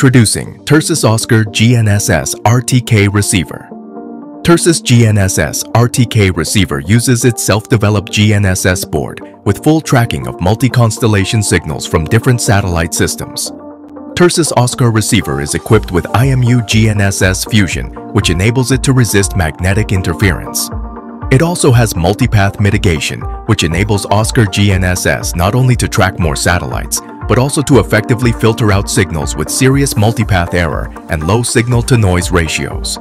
Introducing Tersus Oscar GNSS RTK Receiver. Tersus GNSS RTK Receiver uses its self-developed GNSS board with full tracking of multi-constellation signals from different satellite systems. Tersus Oscar receiver is equipped with IMU GNSS Fusion, which enables it to resist magnetic interference. It also has multipath mitigation, which enables Oscar GNSS not only to track more satellites, but also to effectively filter out signals with serious multipath error and low signal-to-noise ratios.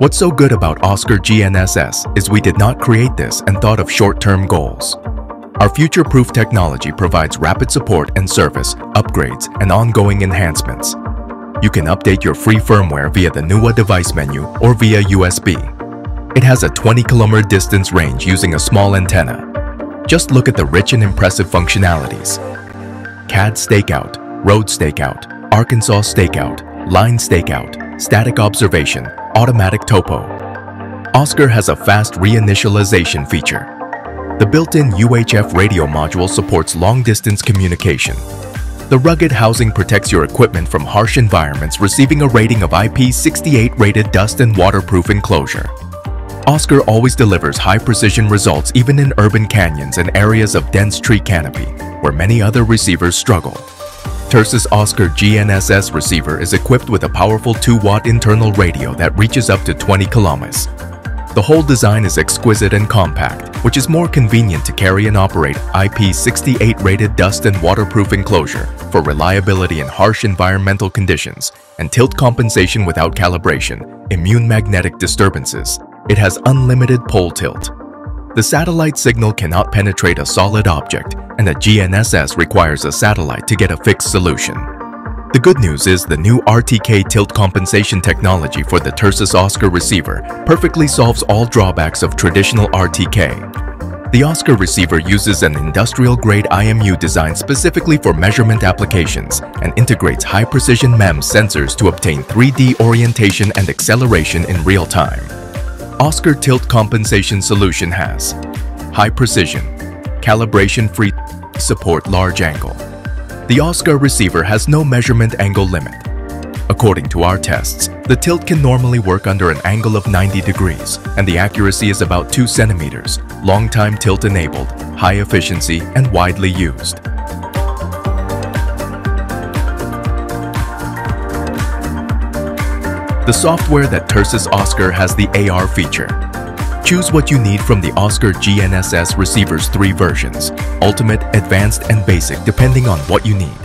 What's so good about Oscar GNSS is we did not create this and thought of short-term goals. Our future-proof technology provides rapid support and service, upgrades, and ongoing enhancements. You can update your free firmware via the NUA device menu or via USB. It has a 20 kilometer distance range using a small antenna. Just look at the rich and impressive functionalities. CAD stakeout, road stakeout, Arkansas stakeout, line stakeout, static observation, automatic topo. Oscar has a fast reinitialization feature. The built-in UHF radio module supports long-distance communication. The rugged housing protects your equipment from harsh environments receiving a rating of IP68 rated dust and waterproof enclosure. Oscar always delivers high-precision results even in urban canyons and areas of dense tree canopy, where many other receivers struggle. Tersus Oscar GNSS receiver is equipped with a powerful 2-watt internal radio that reaches up to 20 kilometers. The whole design is exquisite and compact, which is more convenient to carry and operate IP68 rated dust and waterproof enclosure for reliability in harsh environmental conditions and tilt compensation without calibration, immune magnetic disturbances. It has unlimited pole tilt. The satellite signal cannot penetrate a solid object, and a GNSS requires a satellite to get a fixed solution. The good news is the new RTK tilt compensation technology for the Tersus Oscar receiver perfectly solves all drawbacks of traditional RTK. The Oscar receiver uses an industrial-grade IMU design specifically for measurement applications and integrates high-precision MEMS sensors to obtain 3D orientation and acceleration in real time. Oscar Tilt Compensation Solution has high precision, calibration-free, support large angle. The Oscar receiver has no measurement angle limit. According to our tests, the tilt can normally work under an angle of 90 degrees, and the accuracy is about 2 centimeters, long time tilt enabled, high efficiency, and widely used. The software that Tersus Oscar has the AR feature. Choose what you need from the Oscar GNSS receiver's three versions, Ultimate, Advanced, and Basic depending on what you need.